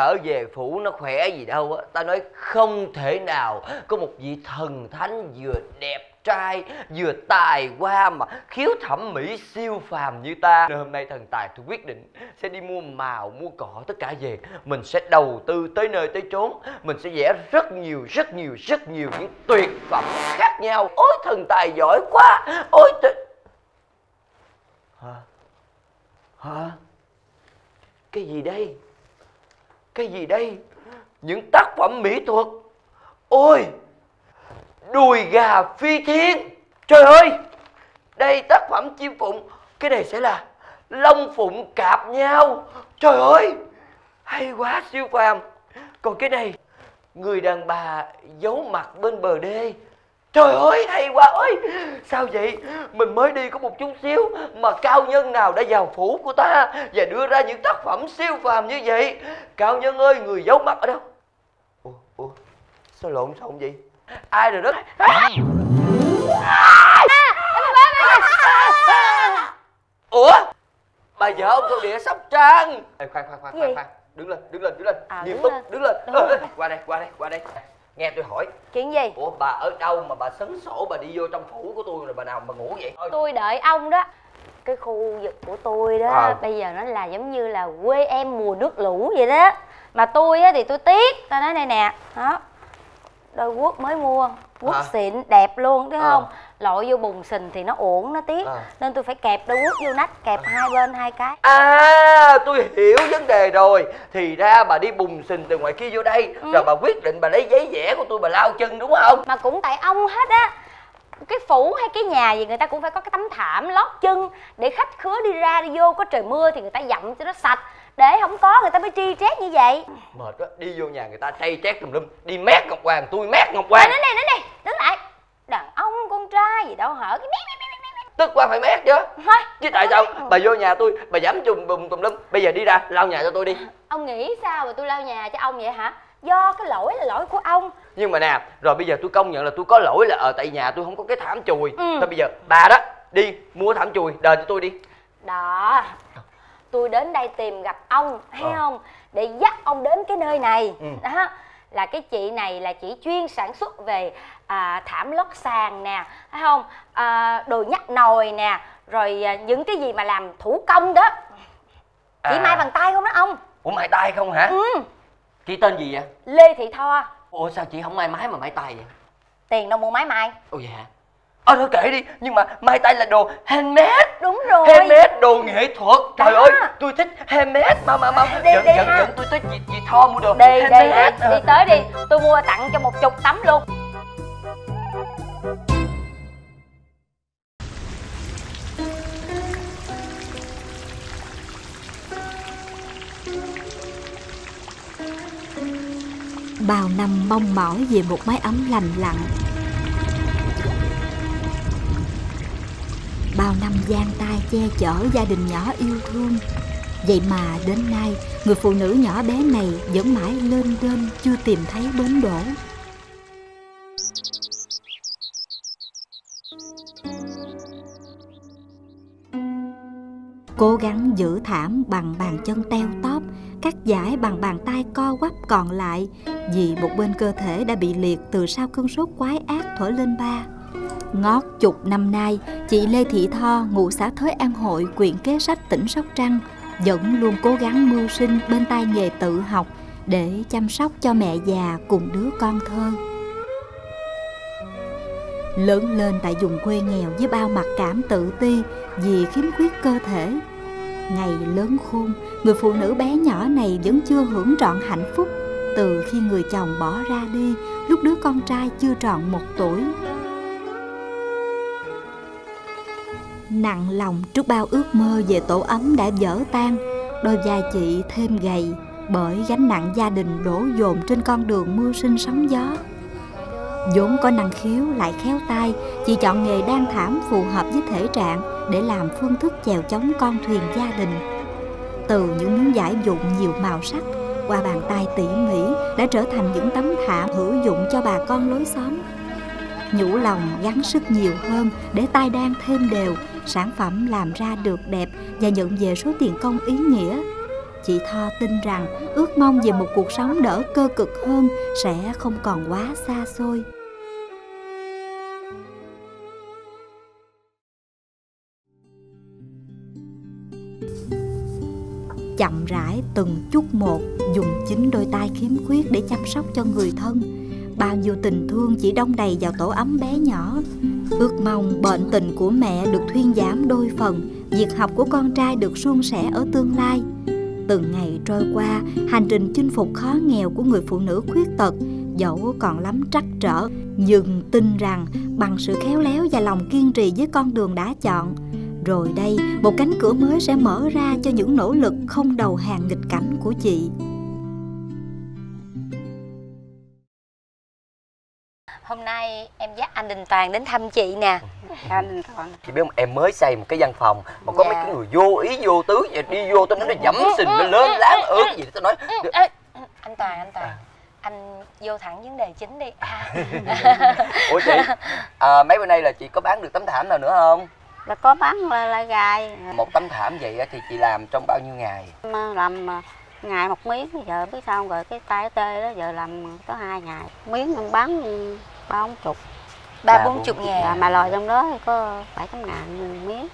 trở về phủ nó khỏe gì đâu á. Ta nói không thể nào có một vị thần thánh vừa đẹp trai, vừa tài hoa mà khiếu thẩm mỹ siêu phàm như ta. Nên hôm nay thần tài tôi quyết định sẽ đi mua màu, mua cỏ tất cả về. Mình sẽ đầu tư tới nơi tới chốn. Mình sẽ vẽ rất nhiều rất nhiều rất nhiều những tuyệt phẩm khác nhau. Ôi, thần tài giỏi quá. Ôi t... hả? Hả? Cái gì đây? Cái gì đây? Những tác phẩm mỹ thuật. Ôi, đùi gà phi thiên. Trời ơi, đây tác phẩm chim phụng. Cái này sẽ là long phụng cạp nhau. Trời ơi, hay quá siêu phàm. Còn cái này, người đàn bà giấu mặt bên bờ đê trời ơi hay quá ơi. Sao vậy? Mình mới đi có một chút xíu mà cao nhân nào đã vào phủ của ta và đưa ra những tác phẩm siêu phàm như vậy? Cao nhân ơi người giấu mặt ở đâu? Ủa ủa sao lộn xộn vậy? Ai rồi đó? Ủa? Bà vợ ông thổ địa sóc trăng. Ê, khoan khoan khoan khoan khoan. Đứng lên đứng lên đứng lên. À, nghiêm đứng túc lên. đứng lên. Rồi. ê, qua đây qua đây qua đây nghe tôi hỏi Chuyện gì? ủa bà ở đâu mà bà sấn sổ bà đi vô trong phủ của tôi rồi bà nào mà ngủ vậy? Ôi, Tôi đợi ông đó. Cái khu vực của tôi đó Ờ. Bây giờ nó là giống như là quê em mùa nước lũ vậy đó. Mà tôi á thì tôi tiếc. Ta nói đây nè Đó Đôi guốc mới mua. Guốc Hả? xịn đẹp luôn thấy Ờ. không? Lội vô bùng xình thì nó uổng nó tiếc. Ờ. Nên tôi phải kẹp đôi guốc vô nách Kẹp hai bên hai cái. À tôi hiểu vấn đề rồi. Thì ra bà đi bùng xình từ ngoài kia vô đây Ừ. Rồi bà quyết định bà lấy giấy vẽ của tôi bà lao chân đúng không? Mà cũng tại ông hết á. Cái phủ hay cái nhà gì người ta cũng phải có cái tấm thảm lót chân để khách khứa đi ra đi vô. Có trời mưa thì người ta dặm cho nó sạch để không có người ta mới tri trét như vậy. Mệt quá đi vô nhà người ta chay chét tùm lum Đi mét Ngọc Hoàng tôi mét Ngọc Hoàng. Đến đây đến đây đứng lại. Đàn ông con trai gì đâu hở cái mét mét mét mét mét. Tức quá phải mét chứ. Thôi. Chứ tại sao? Bà vô nhà tôi bà dám chùm bùm tùm lum. Bây giờ đi ra lau nhà cho tôi đi. Ông nghĩ sao mà tôi lau nhà cho ông vậy hả? Do cái lỗi là lỗi của ông. Nhưng mà nè Rồi bây giờ tôi công nhận là tôi có lỗi là ở tại nhà tôi không có cái thảm chùi. Ừ. Thôi bây giờ bà đó đi mua thảm chùi đền cho tôi đi. Đó tôi đến đây tìm gặp ông thấy Ờ. không? Để dắt ông đến cái nơi này. Ừ. đó là cái chị này là chị chuyên sản xuất về à, thảm lót sàn nè thấy không? À, đồ nhắc nồi nè rồi à, những cái gì mà làm thủ công đó. À. mai bằng tay không đó ông? Ủa mai tay không hả? Ừ. Chị tên gì vậy? Lê thị tho. Ủa sao chị không mai mái mà mai tay vậy? Tiền đâu mua máy mai? Ồ vậy hả Ờ thôi kệ đi Nhưng mà mai tay là đồ handmade. Đúng rồi. Handmade đồ nghệ thuật. Trời Đó. ơi tôi thích handmade. Mà mà mà Đi, dẫn, đi dẫn, ha. dẫn tôi tới chị, chị Tho mua đồ đi đi đi handmade. đi tới đi. Tôi mua tặng cho một chục tấm luôn. Bao năm mong mỏi về một mái ấm lành lặn gian tay che chở gia đình nhỏ yêu thương vậy mà đến nay, người phụ nữ nhỏ bé này vẫn mãi lên đên chưa tìm thấy bến đổ. cố gắng giữ thảm bằng bàn chân teo tóp, cắt giải bằng bàn tay co quắp còn lại, vì một bên cơ thể đã bị liệt từ sau cơn sốt quái ác thổi lên ba ngót chục năm nay, chị lê thị tho ngụ xã thới an hội quyện kế sách tỉnh sóc trăng, vẫn luôn cố gắng mưu sinh bên tay nghề tự học để chăm sóc cho mẹ già cùng đứa con thơ. Lớn lên tại vùng quê nghèo với bao mặc cảm tự ti, vì khiếm khuyết cơ thể. Ngày lớn khôn, người phụ nữ bé nhỏ này vẫn chưa hưởng trọn hạnh phúc. Từ khi người chồng bỏ ra đi, lúc đứa con trai chưa tròn một tuổi nặng lòng trước bao ước mơ về tổ ấm đã vỡ tan, đôi vai chị thêm gầy bởi gánh nặng gia đình đổ dồn trên con đường mưa sinh sóng gió. Vốn có năng khiếu lại khéo tay, chị chọn nghề đan thảm phù hợp với thể trạng để làm phương thức chèo chống con thuyền gia đình. Từ những miếng vải dụng nhiều màu sắc qua bàn tay tỉ mỉ đã trở thành những tấm thảm hữu dụng cho bà con lối xóm. Nhủ lòng gắng sức nhiều hơn để tay đan thêm đều sản phẩm làm ra được đẹp và nhận về số tiền công ý nghĩa. Chị Tho tin rằng ước mong về một cuộc sống đỡ cơ cực hơn sẽ không còn quá xa xôi. chậm rãi từng chút một, dùng chính đôi tay khiếm khuyết để chăm sóc cho người thân. Bao nhiêu tình thương chỉ đông đầy vào tổ ấm bé nhỏ ước mong bệnh tình của mẹ được thuyên giảm đôi phần, việc học của con trai được suôn sẻ ở tương lai. Từng ngày trôi qua, hành trình chinh phục khó nghèo của người phụ nữ khuyết tật, dẫu còn lắm trắc trở, nhưng tin rằng bằng sự khéo léo và lòng kiên trì với con đường đã chọn. Rồi đây, một cánh cửa mới sẽ mở ra cho những nỗ lực không đầu hàng nghịch cảnh của chị. Hôm nay em dắt anh Đình Toàn đến thăm chị nè. Anh Đình Toàn. Chị biết không em mới xây một cái văn phòng mà có Dạ. mấy cái người vô ý vô tứ vậy đi vô tao nói nó dẫm sình nó lớn láng ướt gì đó tao nói. Ê, anh Toàn anh Toàn. Anh vô thẳng vấn đề chính đi. À, ủa chị à, mấy bữa nay là chị có bán được tấm thảm nào nữa không? Là có bán là, là gài. Một tấm thảm vậy á thì chị làm trong bao nhiêu ngày? Làm à, ngày một miếng giờ biết sao rồi cái tay tê đó giờ làm có hai ngày. Miếng bán ba bốn chục. Ba bốn chục ngàn. À, mà lời trong đó thì có bảy tám ngàn miếng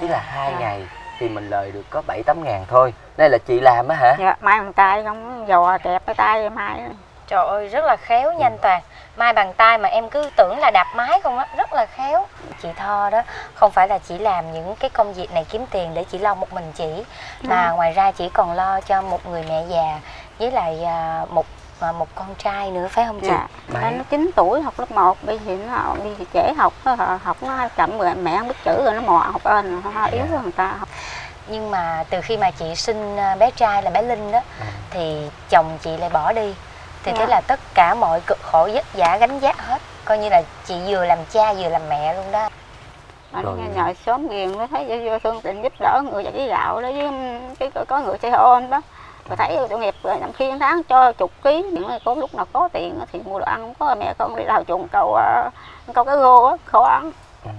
tức là hai Dạ. ngày thì mình lời được có bảy tám ngàn thôi. Đây là chị làm á hả? Dạ, mai bằng tay không giò kẹp cái tay mai. Trời ơi rất là khéo nha anh Toàn. Mai bằng tay mà em cứ tưởng là đạp máy không á rất là khéo. Chị Tho đó không phải là chỉ làm những cái công việc này kiếm tiền để chỉ lo một mình chị mà ngoài ra chị còn lo cho một người mẹ già với lại à, một à, một con trai nữa phải không chị dạ Mấy? nó 9 tuổi học lớp 1 bây giờ nó đi trễ học nó học nó chậm rồi mẹ không biết chữ rồi nó mò học lên nó yếu hơn người ta học nhưng mà từ khi mà chị sinh à, bé trai là bé Linh đó Ừ. thì chồng chị lại bỏ đi thì Dạ. thế là tất cả mọi cực khổ vất vả gánh vác hết coi như là chị vừa làm cha vừa làm mẹ luôn đó anh Rồi. nghe nhờ xóm ghiền nó thấy vô, vô thương tình giúp đỡ người và cái gạo đó với cái có- có người xe ôm đó rồi thấy tội nghiệp rồi nhậm khi tháng cho chục ký những có lúc nào có tiền thì mua đồ ăn không có mẹ con đi đào chuồng câu ờ, câu cái á khó ăn. Ừ.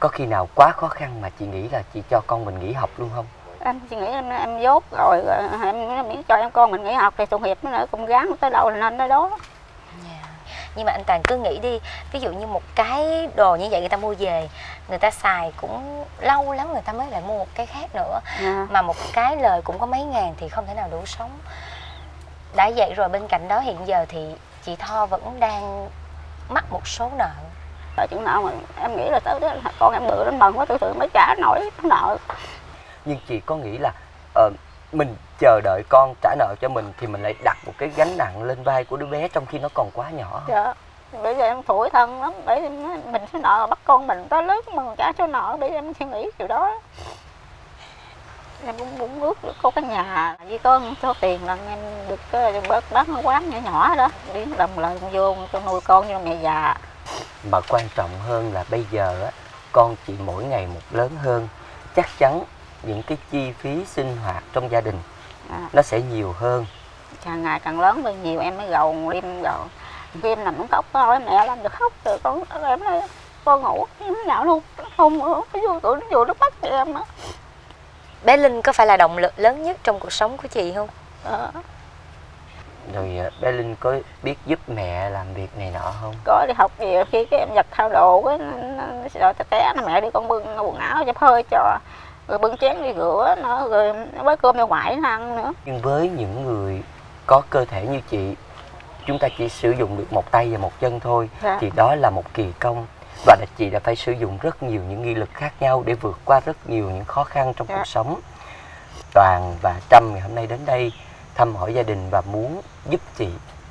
có khi nào quá khó khăn mà chị nghĩ là chị cho con mình nghỉ học luôn không? Em chỉ nghĩ em, em dốt rồi, rồi em miễn cho em con mình nghỉ học thì tội nghiệp nó cũng gắng tới đâu là nên tới đó nhưng mà anh toàn cứ nghĩ đi ví dụ như một cái đồ như vậy người ta mua về người ta xài cũng lâu lắm người ta mới lại mua một cái khác nữa. Dạ. mà một cái lời cũng có mấy ngàn thì không thể nào đủ sống. Đã vậy rồi bên cạnh đó hiện giờ thì chị Tho vẫn đang mắc một số nợ. Rồi chừng nào mà em nghĩ là tới đó là con em bự đến bần quá từ từ mới trả nổi nợ. Nhưng chị có nghĩ là ờ, mình chờ đợi con trả nợ cho mình thì mình lại đặt một cái gánh nặng lên vai của đứa bé trong khi nó còn quá nhỏ. Dạ. Bây giờ em tuổi thân lắm bởi vì mình số nợ bắt con mình tới lớn mà trả số nợ vì em suy nghĩ điều đó. Em cũng cũng ước được có cái nhà với có số tiền là em được bớt bán quán nhỏ nhỏ đó. Đi đồng lời vô cho nuôi con cho mẹ già. Mà quan trọng hơn là bây giờ á con chị mỗi ngày một lớn hơn. Chắc chắn những cái chi phí sinh hoạt trong gia đình à, nó sẽ nhiều hơn. Càng ngày càng lớn bao nhiêu em mới gầu đêm gầu khi em nằm khóc thôi mẹ làm được khóc rồi con em nói con ngủ nó nhạo luôn. Không nó vô tụi nó vô nó bắt em á. Bé Linh có phải là động lực lớn nhất trong cuộc sống của chị không? Ờ. rồi à, bé linh có biết giúp mẹ làm việc này nọ không? Có đi học gì khi cái em giặt thao đồ cái rồi té té nó mẹ đi con bưng quần áo cho phơi cho rồi bưng chén đi rửa nó rồi với cơm cho ngoại nó ăn nữa nhưng với những người có cơ thể như chị chúng ta chỉ sử dụng được một tay và một chân thôi Dạ. thì đó là một kỳ công và là chị đã phải sử dụng rất nhiều những nghi lực khác nhau để vượt qua rất nhiều những khó khăn trong Dạ. cuộc sống toàn và trâm ngày hôm nay đến đây thăm hỏi gia đình và muốn giúp chị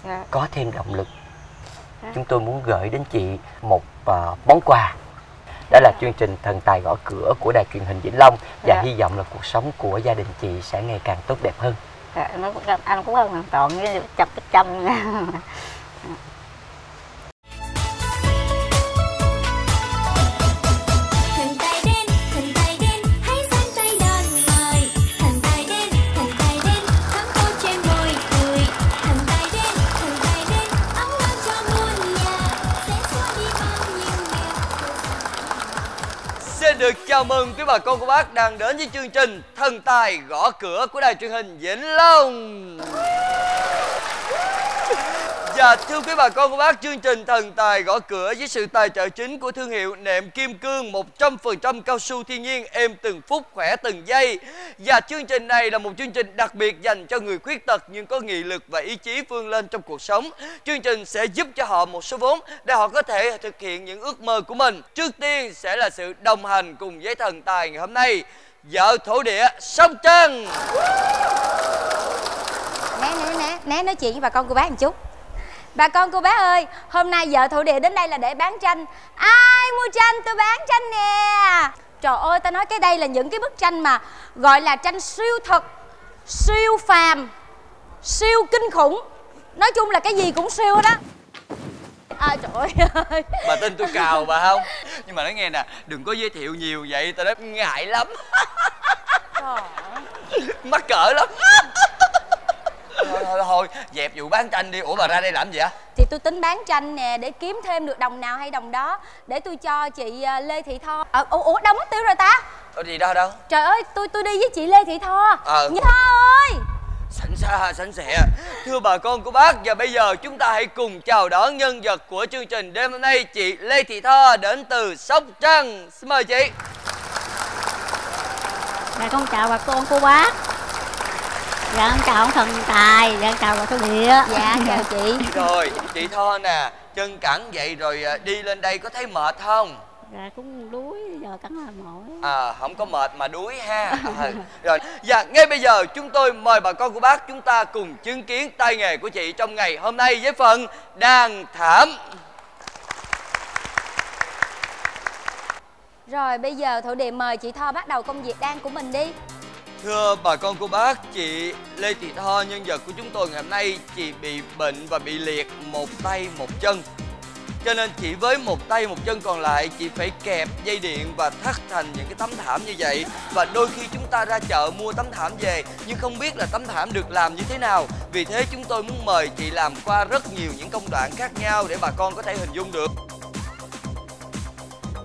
Dạ. có thêm động lực Dạ. chúng tôi muốn gửi đến chị một à, món quà đó là chương trình thần tài gõ cửa của đài truyền hình vĩnh long và Dạ. hy vọng là cuộc sống của gia đình chị sẽ ngày càng tốt đẹp hơn Dạ, anh cũng ơn hoàn toàn chập cái chăm xin được chào mừng quý bà con cô bác đang đến với chương trình Thần tài gõ cửa của đài truyền hình Vĩnh Long. Và thưa quý bà con cô bác, chương trình Thần Tài gõ cửa với sự tài trợ chính của thương hiệu nệm kim cương 100% cao su thiên nhiên êm từng phút khỏe từng giây. Và dạ, chương trình này là một chương trình đặc biệt dành cho người khuyết tật nhưng có nghị lực và ý chí vươn lên trong cuộc sống. Chương trình sẽ giúp cho họ một số vốn để họ có thể thực hiện những ước mơ của mình. Trước tiên sẽ là sự đồng hành cùng với Thần Tài ngày hôm nay. Vợ thổ địa Sông Trăng né né né né nói chuyện với bà con cô bác một chút bà con cô bác ơi hôm nay vợ thổ địa đến đây là để bán tranh ai mua tranh tôi bán tranh nè. Trời ơi ta nói cái đây là những cái bức tranh mà gọi là tranh siêu thật siêu phàm siêu kinh khủng. Nói chung là cái gì cũng siêu đó à trời ơi. Bà tin tôi cào bà không? Nhưng mà nói nghe nè Đừng có giới thiệu nhiều vậy Tao nói ngại lắm. Trời Mắc cỡ lắm thôi, thôi, thôi dẹp vụ bán tranh đi. Ủa bà ra đây làm gì á thì tôi tính bán tranh nè để kiếm thêm được đồng nào hay đồng đó để tôi cho chị à, Lê Thị Tho. Ờ ủa, ủa đâu mất tiêu rồi ta? Ở gì đâu đâu. Trời ơi tôi tôi đi với chị Lê Thị Tho. Ờ. Nhớ ơi. Sẵn xa sẵn sẻ thưa bà con cô bác và bây giờ chúng ta hãy cùng chào đón nhân vật của chương trình đêm hôm nay chị Lê Thị Tho đến từ Sóc Trăng. Xin mời chị. Dạ con chào bà con cô bác Dạ con chào ông thần tài Dạ con chào bà cô địa dạ chào chị. Rồi chị Tho nè chân cẳng vậy rồi à, đi lên đây có thấy mệt không? Dạ cũng đuối giờ cắn là mỏi. À không có mệt mà đuối ha. À, Rồi Và ngay bây giờ chúng tôi mời bà con của bác Chúng ta cùng chứng kiến tay nghề của chị trong ngày hôm nay với phần đàn thảm. Rồi bây giờ thổ địa mời chị Tho bắt đầu công việc đan của mình đi Thưa bà con cô bác, chị Lê Thị Tho nhân vật của chúng tôi ngày hôm nay Chị bị bệnh và bị liệt một tay một chân. Cho nên chỉ với một tay một chân còn lại Chị phải kẹp dây điện và thắt thành những cái tấm thảm như vậy. Và đôi khi chúng ta ra chợ mua tấm thảm về Nhưng không biết là tấm thảm được làm như thế nào. Vì thế chúng tôi muốn mời chị làm qua rất nhiều những công đoạn khác nhau Để bà con có thể hình dung được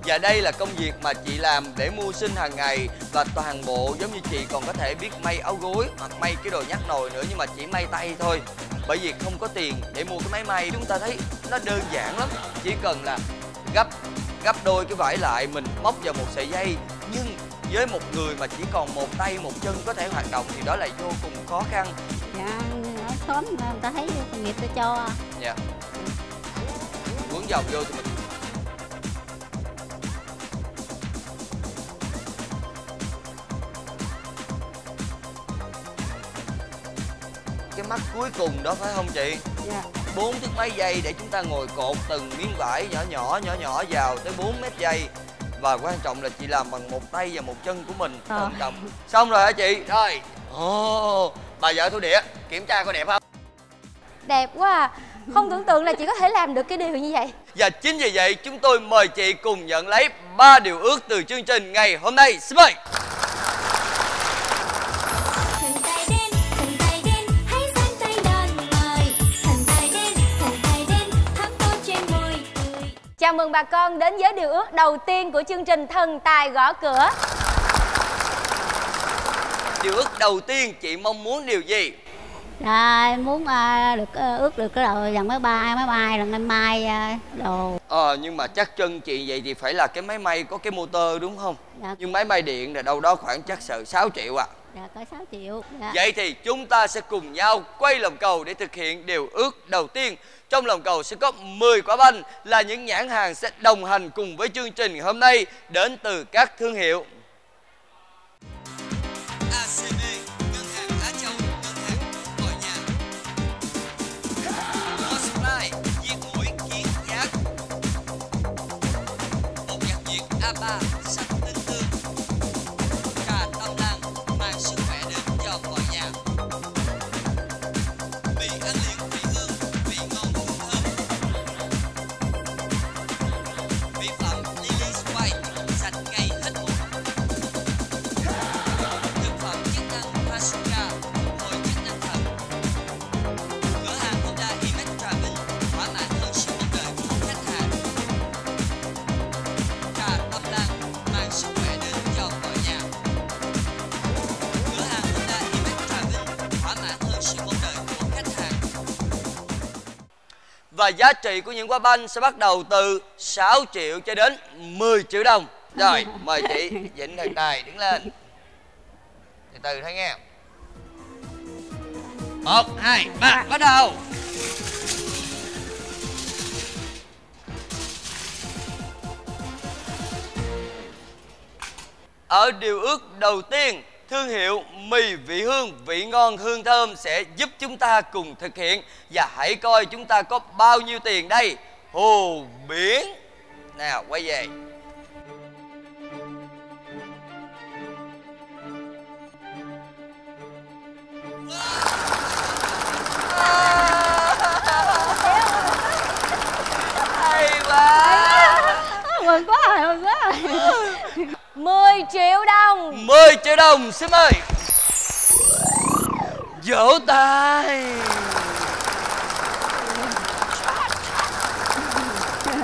và đây là công việc mà chị làm để mưu sinh hàng ngày. Và toàn bộ giống như chị còn có thể biết may áo gối hoặc may cái đồ nhắc nồi nữa nhưng mà chỉ may tay thôi. Bởi vì không có tiền để mua cái máy may. Chúng ta thấy nó đơn giản lắm. Chỉ cần là gấp gấp đôi cái vải lại mình móc vào một sợi dây. Nhưng với một người mà chỉ còn một tay một chân có thể hoạt động thì đó là vô cùng khó khăn. Dạ ở xóm người ta thấy công nghiệp tôi cho. Nha quấn vòng vô thì mình mắt cuối cùng đó phải không chị? Dạ. Bốn chiếc máy dây để chúng ta ngồi cột từng miếng vải nhỏ nhỏ nhỏ nhỏ vào tới 4 mét dây. Và quan trọng là chị làm bằng một tay và một chân của mình. Ờ. tận trọng xong rồi hả chị? Rồi. Ồ bà vợ thổ địa kiểm tra coi đẹp không? Đẹp quá à. Không tưởng tượng là chị có thể làm được cái điều như vậy. Và chính vì vậy chúng tôi mời chị cùng nhận lấy ba điều ước từ chương trình ngày hôm nay. Xin mời. Chào mừng bà con đến với điều ước đầu tiên của chương trình thần tài gõ cửa Điều ước đầu tiên chị mong muốn điều gì? Dạ em muốn à, được à, ước được cái đồ dàn máy bay máy bay là ngày mai à, đồ Ờ nhưng mà chắc chân chị vậy thì phải là cái máy may có cái motor đúng không? Dạ. Nhưng máy may điện là đâu đó khoảng chắc sợ 6 triệu à. Dạ có 6 triệu dạ. Vậy thì chúng ta sẽ cùng nhau quay lòng cầu để thực hiện điều ước đầu tiên. Trong lòng cầu sẽ có 10 quả banh là những nhãn hàng sẽ đồng hành cùng với chương trình hôm nay đến từ các thương hiệu. Giá trị của những quả banh sẽ bắt đầu từ 6 triệu cho đến 10 triệu đồng. Rồi mời chị Vịnh Thần Tài đứng lên. Từ từ thôi nghe. Một hai ba bắt đầu. Ở điều ước đầu tiên, thương hiệu mì vị hương vị ngon hương thơm sẽ giúp chúng ta cùng thực hiện và hãy coi chúng ta có bao nhiêu tiền đây. Hồ biển. Nào quay về. Hay quá. mừng quá rồi mừng quá rồi 10 triệu đồng. 10 triệu đồng xin mời. Vỗ tay.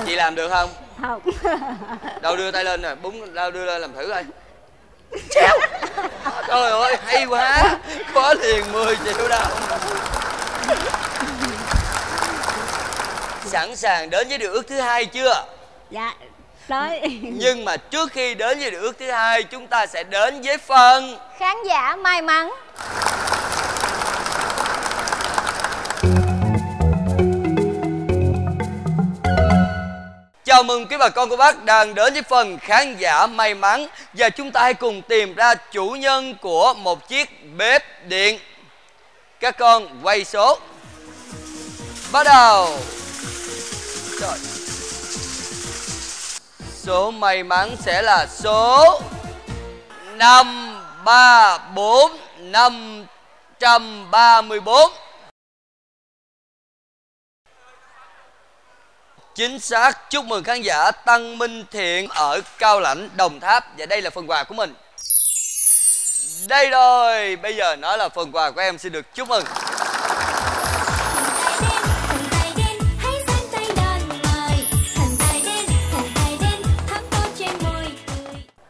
Chị làm được không? không. Đâu đưa tay lên nè, búng đâu đưa lên làm thử coi. Chéo Trời ơi hay quá. Có liền 10 triệu đồng. Sẵn sàng đến với điều ước thứ hai chưa? dạ tới Nhưng mà trước khi đến với điều ước thứ hai Chúng ta sẽ đến với phần Khán giả may mắn. Chào mừng quý bà con cô bác đang đến với phần khán giả may mắn. Và chúng ta hãy cùng tìm ra chủ nhân của một chiếc bếp điện. Các con quay số. Bắt đầu. Rồi. Số may mắn sẽ là số 534 534 Chính xác, chúc mừng khán giả Tăng Minh Thiện ở Cao Lãnh, Đồng Tháp. Và đây là phần quà của mình. Đây rồi, bây giờ nó là phần quà của em. Xin được chúc mừng.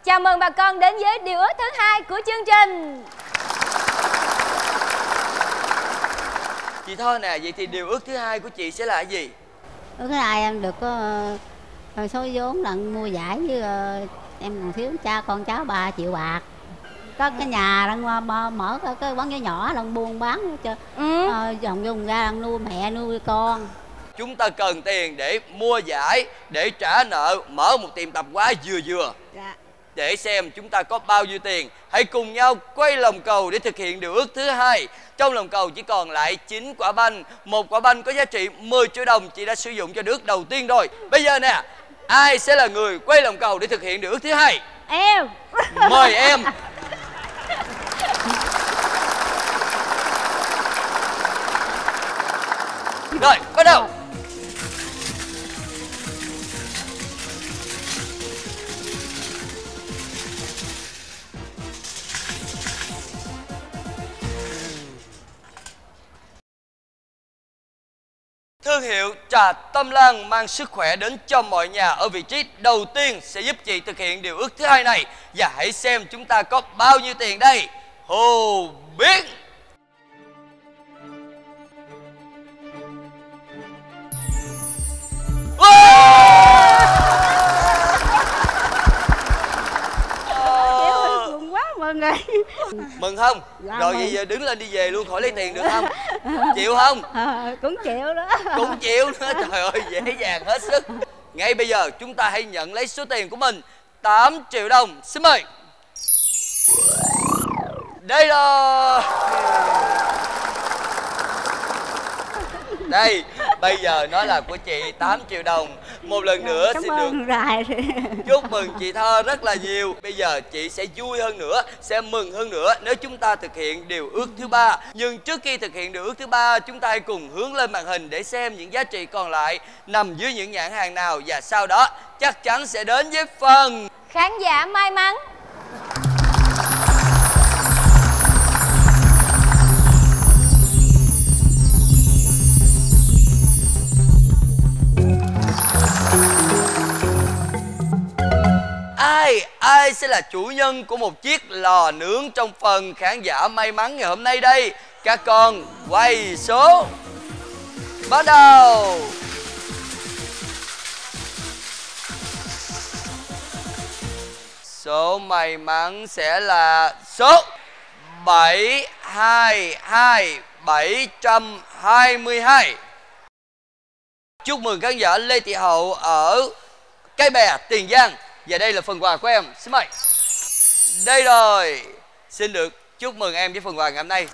Chào mừng bà con đến với điều ước thứ hai của chương trình. Chị Tho nè, vậy thì điều ước thứ hai của chị sẽ là cái gì? cái này em được có ờ, số vốn lần mua giải với ờ, em còn thiếu cha con cháu 3 triệu bạc. Có cái nhà đang mở, cái, quán nhỏ nhỏ đang buôn bán cho ừ. ờ, dòng dùng ra đang nuôi mẹ nuôi con. Chúng ta cần tiền để mua giải, để trả nợ, mở một tiệm tạp hóa vừa vừa. Dạ để xem chúng ta có bao nhiêu tiền. Hãy cùng nhau quay lòng cầu để thực hiện điều ước thứ hai. Trong lòng cầu chỉ còn lại 9 quả banh, một quả banh có giá trị 10 triệu đồng chị đã sử dụng cho điều ước đầu tiên rồi. Bây giờ nè, ai sẽ là người quay lòng cầu để thực hiện điều ước thứ hai? em Mời em. Rồi, bắt đầu. Thương hiệu trà tâm lan mang sức khỏe đến cho mọi nhà ở vị trí đầu tiên sẽ giúp chị thực hiện điều ước thứ hai này và hãy xem chúng ta có bao nhiêu tiền đây. Hồ biết. Mừng mừng rồi Mừng không? Dạ, Rồi mừng. vậy giờ đứng lên đi về luôn khỏi lấy tiền được không? Chịu không? Ờ, cũng chịu đó cũng chịu nữa trời ơi dễ dàng hết sức ngay bây giờ chúng ta hãy nhận lấy số tiền của mình 8 triệu đồng xin mời đây rồi đây bây giờ nó là của chị 8 triệu đồng. Một lần nữa cảm xin được rài Chúc mừng chị Thơ rất là nhiều. Bây giờ chị sẽ vui hơn nữa Sẽ mừng hơn nữa nếu chúng ta thực hiện điều ước thứ ba. Nhưng trước khi thực hiện điều ước thứ ba Chúng ta hãy cùng hướng lên màn hình Để xem những giá trị còn lại Nằm dưới những nhãn hàng nào. Và sau đó chắc chắn sẽ đến với phần Khán giả may mắn ai ai sẽ là chủ nhân của một chiếc lò nướng trong phần khán giả may mắn ngày hôm nay đây. Các con quay số. Bắt đầu. Số may mắn sẽ là số bảy hai hai bảy trăm hai mươi hai. Chúc mừng khán giả lê thị hậu ở cái bè, tiền giang. Và đây là phần quà của em Xin mời Đây rồi Xin được chúc mừng em với phần quà ngày hôm nay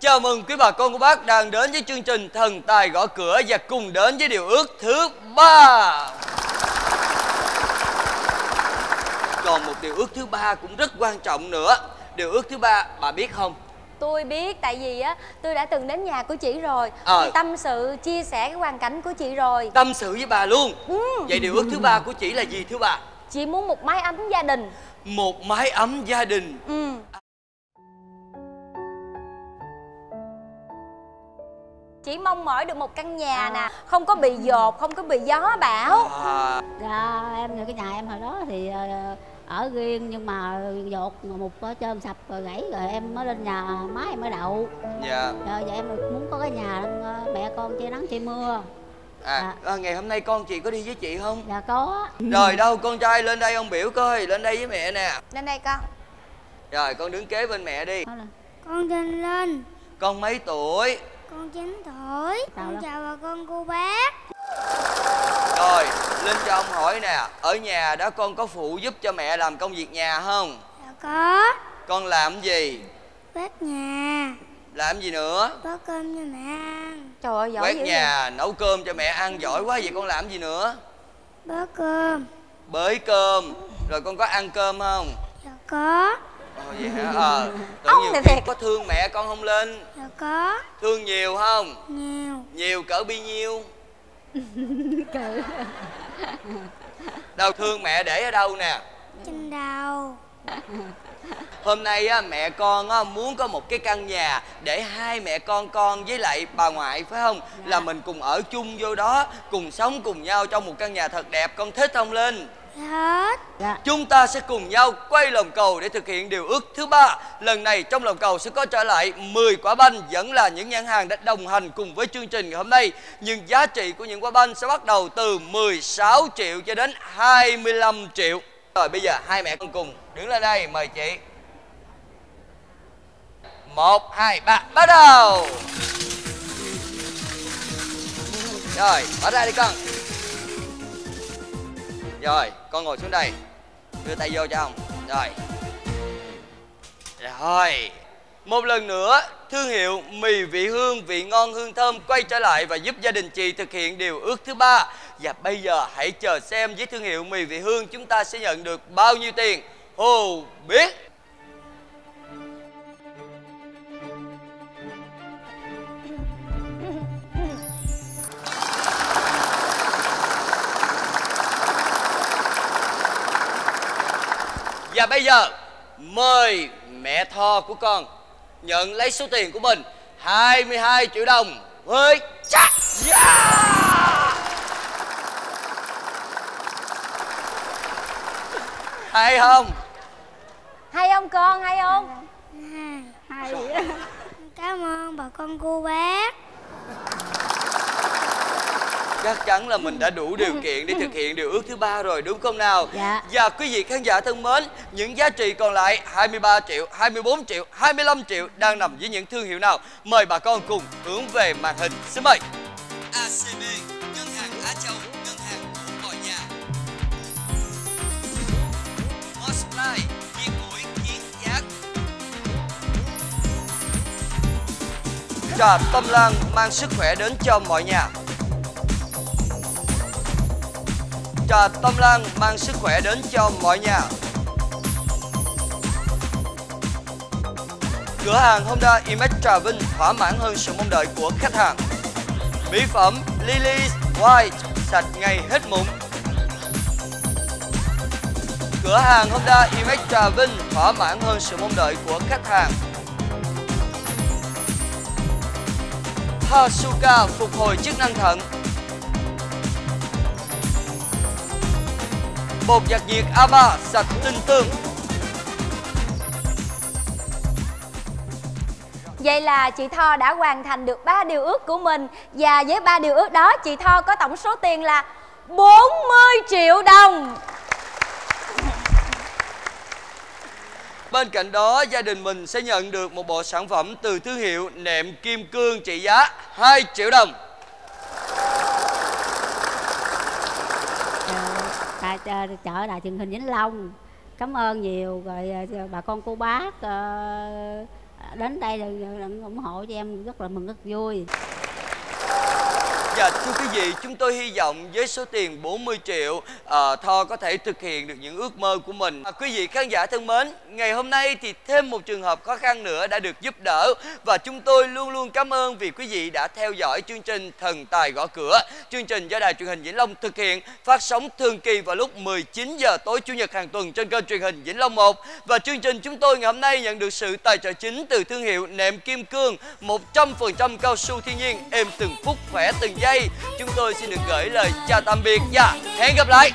Chào mừng quý bà con của bác đang đến với chương trình Thần Tài Gõ Cửa và cùng đến với điều ước thứ ba. Còn một điều ước thứ ba cũng rất quan trọng nữa. Điều ước thứ ba, bà biết không? Tôi biết tại vì á tôi đã từng đến nhà của chị rồi Ờ. tôi tâm sự chia sẻ cái hoàn cảnh của chị rồi Tâm sự với bà luôn. ừ. Vậy điều ước thứ ba của chị là gì thưa bà? chị muốn một mái ấm gia đình Một mái ấm gia đình. ừ. chỉ mong mỏi được một căn nhà nè không có bị dột không có bị gió bão À, Dạ em thì cái nhà em hồi đó thì ờ, ở riêng nhưng mà dột một ở trên sập rồi gãy rồi em mới lên nhà máy em mới đậu dạ. rồi giờ em muốn có cái nhà ờ, mẹ con che nắng che mưa À, à, ngày hôm nay con chị có đi với chị không? dạ có Rồi đâu con trai lên đây ông biểu coi, lên đây với mẹ nè. lên đây con Rồi con đứng kế bên mẹ đi. Con tên Linh, Con mấy tuổi? con 9 tuổi. Chào Con chào bà con cô bác. Rồi, Linh cho ông hỏi nè, ở nhà đó con có phụ giúp cho mẹ làm công việc nhà không? Dạ có. Con làm gì? Bác nhà, Làm gì nữa? bác cơm cho mẹ ăn. trời ơi giỏi Quét dữ vậy. nhà, nấu cơm cho mẹ ăn giỏi quá vậy con làm gì nữa? Bác cơm, Bới cơm, rồi con có ăn cơm không? dạ có. Ồ vậy hả? Ờ, tự Ông nhiều thiệt. có thương mẹ con không Linh? Dạ có. Thương nhiều không? Nhiều. Nhiều cỡ bao nhiêu? đâu thương mẹ để ở đâu nè? Trên đầu. Hôm nay á, mẹ con á, muốn có một cái căn nhà để hai mẹ con con với lại bà ngoại phải không? Là mình cùng ở chung vô đó, cùng sống cùng nhau trong một căn nhà thật đẹp. Con thích không Linh? Hết. dạ Chúng ta sẽ cùng nhau quay lòng cầu để thực hiện điều ước thứ ba. Lần này trong lòng cầu sẽ có trở lại 10 quả banh vẫn là những nhãn hàng đã đồng hành cùng với chương trình ngày hôm nay. Nhưng giá trị của những quả banh sẽ bắt đầu từ 16 triệu cho đến 25 triệu. Rồi bây giờ hai mẹ con cùng đứng lên đây mời chị. Một, hai, ba, bắt đầu. Rồi, bỏ ra đi con. Rồi, con ngồi xuống đây. Đưa tay vô cho ông. Rồi. Rồi. Một lần nữa Thương hiệu mì vị hương vị ngon hương thơm quay trở lại và giúp gia đình chị thực hiện điều ước thứ ba. Và bây giờ hãy chờ xem với thương hiệu mì vị hương chúng ta sẽ nhận được bao nhiêu tiền. Hồ biết. Và bây giờ mời mẹ Tho của con nhận lấy số tiền của mình 22 triệu đồng với chắc yeah! Hay không? hay không con hay không Hai. Cảm ơn bà con cô bác. Chắc chắn là mình đã đủ điều kiện để thực hiện điều ước thứ ba rồi đúng không nào? Dạ. Và quý vị khán giả thân mến, những giá trị còn lại 23 triệu, 24 triệu, 25 triệu đang nằm với những thương hiệu nào? Mời bà con cùng hướng về màn hình. Xin mời. ACB, Ngân hàng Á Châu, Ngân hàng của mọi nhà. Mosply, chiên mũi, chiên giác. Trà tâm lan mang sức khỏe đến cho mọi nhà. Trà tâm lan mang sức khỏe đến cho mọi nhà. Cửa hàng Honda Image Trà Vinh thỏa mãn hơn sự mong đợi của khách hàng. Mỹ phẩm lily White sạch ngày hết mụn. Cửa hàng Honda Image Trà Vinh thỏa mãn hơn sự mong đợi của khách hàng. Hasuka phục hồi chức năng thận. Bột giặt nhiệt A3 sạch tinh tương. Vậy là chị Tho đã hoàn thành được ba điều ước của mình Và với ba điều ước đó chị Tho có tổng số tiền là 40 triệu đồng Bên cạnh đó, gia đình mình sẽ nhận được một bộ sản phẩm từ thương hiệu nệm kim cương trị giá 2 triệu đồng. Tại chợ đài truyền hình Vĩnh Long. Cảm ơn nhiều. Rồi ờ, bà con cô bác ờ, đến đây ờ, ủng hộ cho em. Rất là mừng, rất vui. Dạ thưa quý vị, chúng tôi hy vọng với số tiền 40 triệu ờ, Tho có thể thực hiện được những ước mơ của mình. À, quý vị khán giả thân mến, ngày hôm nay thì thêm một trường hợp khó khăn nữa đã được giúp đỡ và chúng tôi luôn luôn cảm ơn vì quý vị đã theo dõi chương trình Thần Tài Gõ Cửa. Chương trình do Đài truyền hình Vĩnh Long thực hiện phát sóng thường kỳ vào lúc 19 giờ tối chủ nhật hàng tuần trên kênh truyền hình Vĩnh Long 1 và chương trình chúng tôi ngày hôm nay nhận được sự tài trợ chính từ thương hiệu nệm kim cương 100% cao su thiên nhiên êm từng phút khỏe từng giây. Chúng tôi xin được gửi lời chào tạm biệt và hẹn gặp lại.